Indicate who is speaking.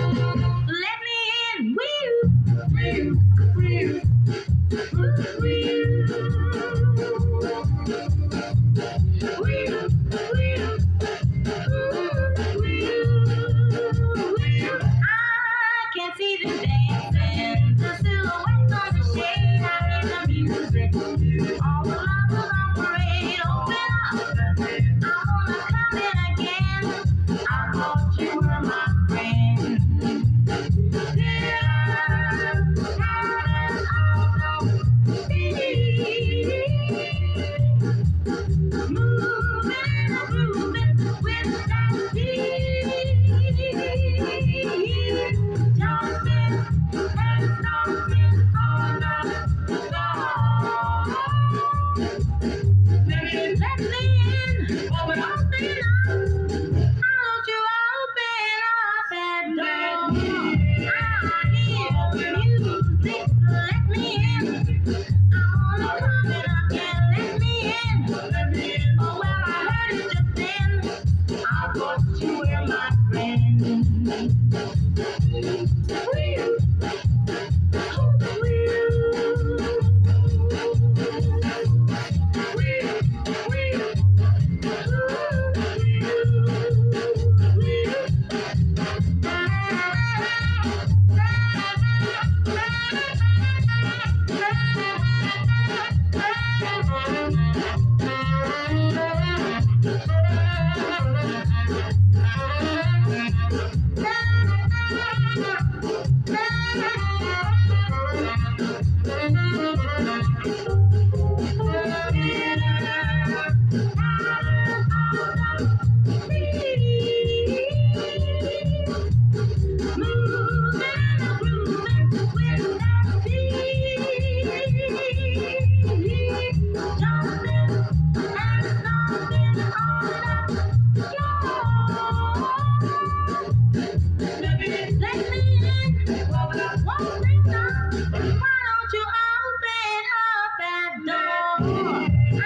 Speaker 1: thank you Man, but we're all sinners.